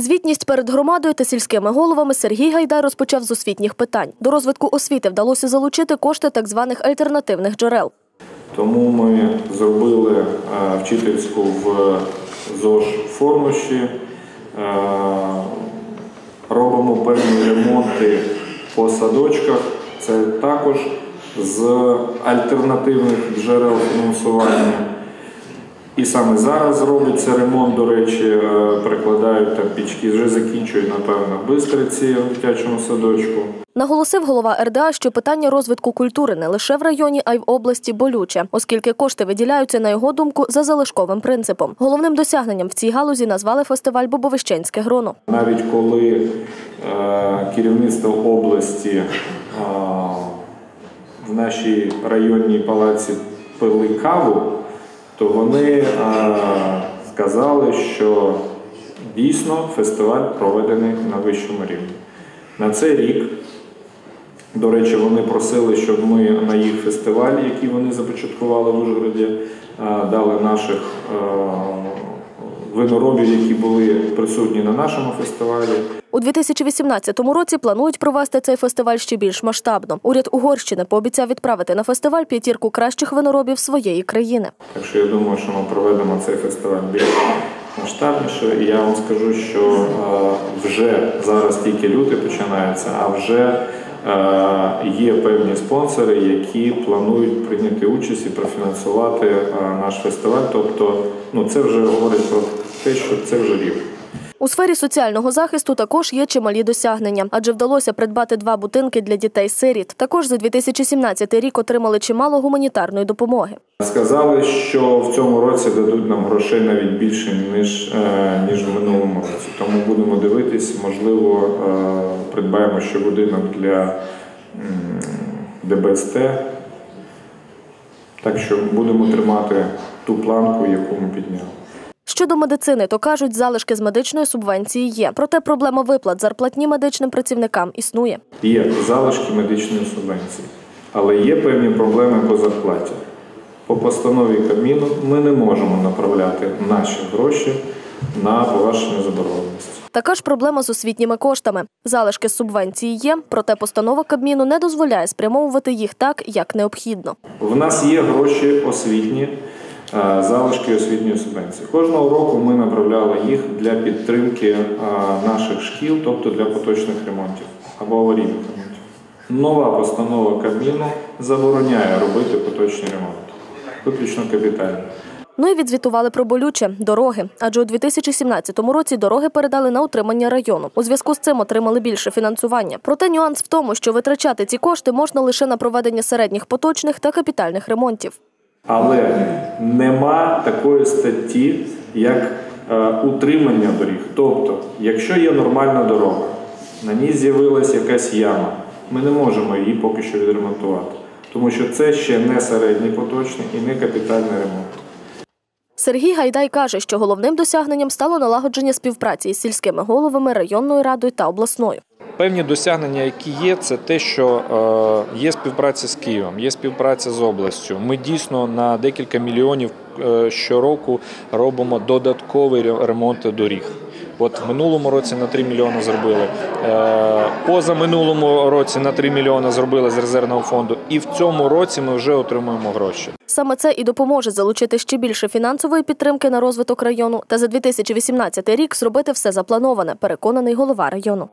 Звітність перед громадою та сільськими головами Сергій Гайдай розпочав з освітніх питань. До розвитку освіти вдалося залучити кошти так званих альтернативних джерел. Тому ми зробили е, вчительську в ЗОЖ Формуші, е, робимо певні ремонти по садочках. Це також з альтернативних джерел фінансування. І саме зараз робиться ремонт, до речі, е, перекладають там пічки, вже закінчують, напевно, в Бистриці в дитячому садочку. Наголосив голова РДА, що питання розвитку культури не лише в районі, а й в області болюче, оскільки кошти виділяються, на його думку, за залишковим принципом. Головним досягненням в цій галузі назвали фестиваль Бобовищенське гроно. Навіть коли е, керівництво області е, в нашій районній палаці пили каву, то вони а, сказали, що дійсно фестиваль проведений на вищому рівні. На цей рік, до речі, вони просили, щоб ми на їх фестивалі, який вони започаткували в Ужгороді, дали наших виноробів, які були присутні на нашому фестивалі. У 2018 році планують провести цей фестиваль ще більш масштабно. Уряд Угорщини пообіцяв відправити на фестиваль п'ятірку кращих виноробів своєї країни. Так що я думаю, що ми проведемо цей фестиваль більш масштабніше. І я вам скажу, що е, вже зараз тільки лютий починається, а вже є певні спонсори, які планують прийняти участь і профінансувати е, наш фестиваль. Тобто, ну це вже говорить про те, що це вже рівень. У сфері соціального захисту також є чималі досягнення, адже вдалося придбати два будинки для дітей-сиріт. Також за 2017 рік отримали чимало гуманітарної допомоги. Сказали, що в цьому році дадуть нам грошей навіть більше ніж, е, ніж в минулому році. Тому будемо дивитись, можливо, е, придбаємо ще будинок для ДБСТ. Так що будемо тримати ту планку, яку ми підняли. Щодо медицини, то кажуть, залишки з медичної субвенції є. Проте проблема виплат зарплатні медичним працівникам існує. Є залишки медичної субвенції, але є певні проблеми по зарплаті. По постанові Кабміну ми не можемо направляти наші гроші на погашення заборгованості. Така ж проблема з освітніми коштами. Залишки з субвенції є, проте постанова Кабміну не дозволяє спрямовувати їх так, як необхідно. В нас є гроші освітні, залишки освітньої субвенції. Кожного року ми направляли їх для підтримки е, наших шкіл, тобто для поточних ремонтів або аварійних ремонтів. Нова постанова Кабміну забороняє робити поточні ремонти, виключно капітальні. Ну і відзвітували про болюче дороги. Адже у 2017 році дороги передали на утримання району. У зв'язку з цим отримали більше фінансування. Проте нюанс в тому, що витрачати ці кошти можна лише на проведення середніх поточних та капітальних ремонтів. Але нема такої статті, як е, утримання доріг. Тобто, якщо є нормальна дорога, на ній з'явилася якась яма, ми не можемо її поки що відремонтувати, тому що це ще не середній поточний і не капітальний ремонт. Сергій Гайдай каже, що головним досягненням стало налагодження співпраці із сільськими головами, районною радою та обласною. Певні досягнення, які є, це те, що е, є співпраця з Києвом, є співпраця з областю. Ми дійсно на декілька мільйонів е, щороку робимо додаткові ре- ремонти доріг. От в минулому році на 3 мільйони зробили, е, поза минулому році на 3 мільйони зробили з резервного фонду, і в цьому році ми вже отримуємо гроші. Саме це і допоможе залучити ще більше фінансової підтримки на розвиток району та за 2018 рік зробити все заплановане, переконаний голова району.